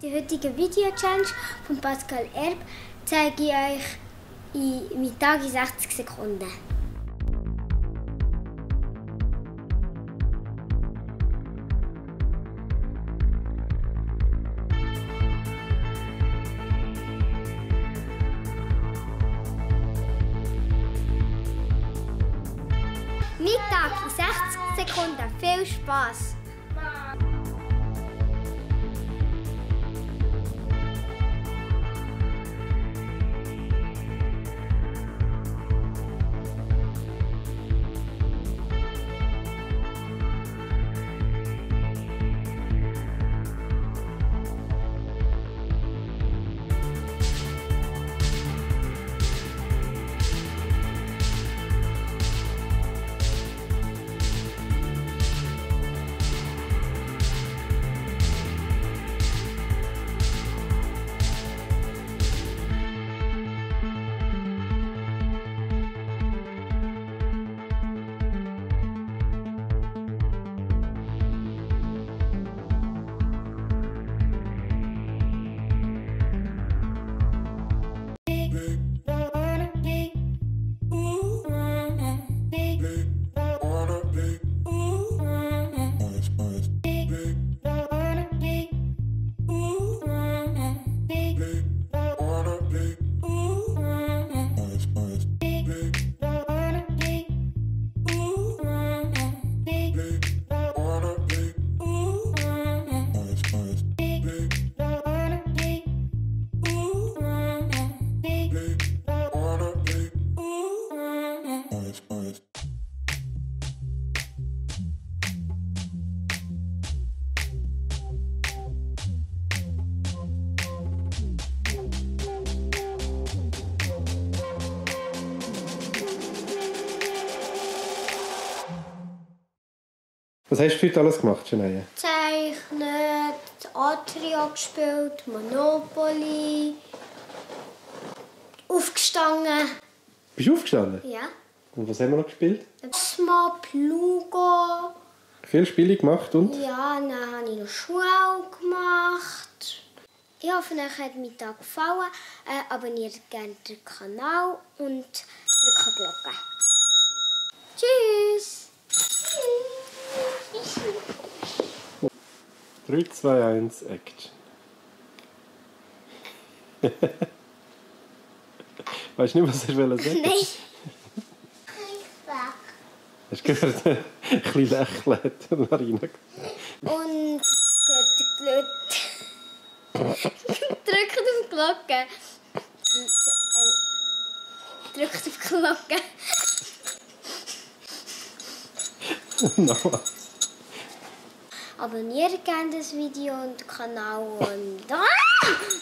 Die heutige Video-Challenge von Pascal Erb zeige ich euch in meinen Tag in 60 Sekunden. Mittag in 60 Was hast du heute alles gemacht, Shania? Zeichnet, Atrio gespielt, Monopoly, aufgestanden. Bist du aufgestanden? Ja. Und was haben wir noch gespielt? Smop, Lugo. Viele Spiele gemacht und? Ja, dann habe ich noch Schule gemacht. Ich hoffe, euch hat mein Tag gefallen. Äh, abonniert gerne den Kanal und drückt die Glocke. Tschüss! 3, 2, 1, Action. weißt du nicht, was ich sagen wollte? Nein! Hast du gehört? Ein bisschen lächeln hat Marina. Und gut, blöd. Drückt auf die Glocke. Drückt auf die Glocke. Nochmal. Abonniert gerne das Video und den Kanal und ah!